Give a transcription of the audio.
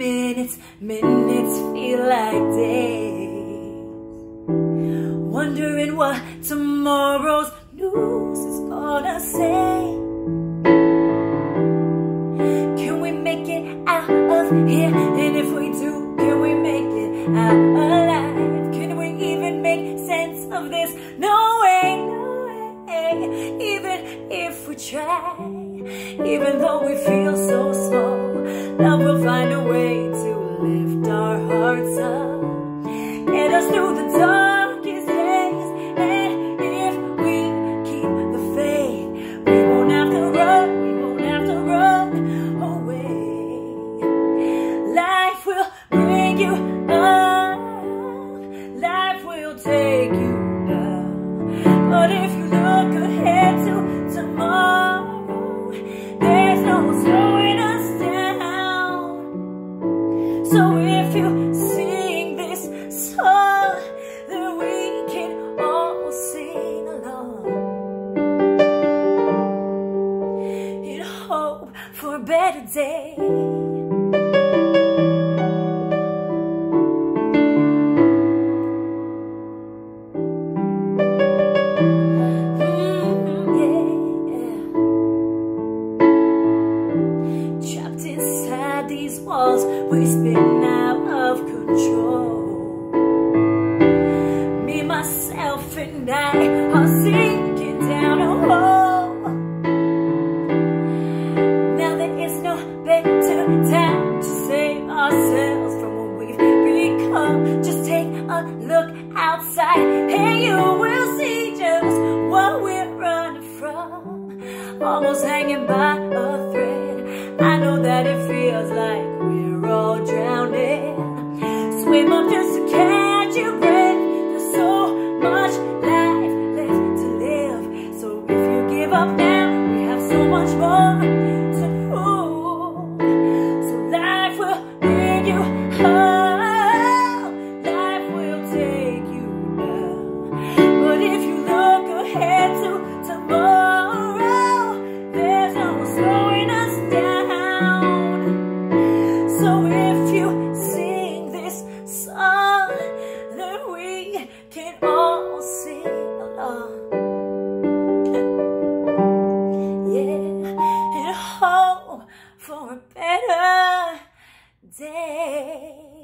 minutes, minutes feel like days. Wondering what tomorrow's news is gonna say. Can we make it out of here? And if we do, can we make it out alive? Can we even make sense of this? No way, no way. Even if we try, even though we feel so small, love will find a way take you down. But if you look ahead to tomorrow, there's no slowing us down. So if you sing this song, then we can all sing along in hope for a better day. Walls, we spin out of control. Me, myself, and I are sinking down a hole. Now there is no better time to save ourselves from what we've become. Just take a look outside, and you will see just what we're running from. Almost hanging by we're all drowning. Swim up just to catch your breath. There's so much life left to live. So if you give up now, we have so much more So if you sing this song, then we can all sing along. Yeah, and hope for a better day.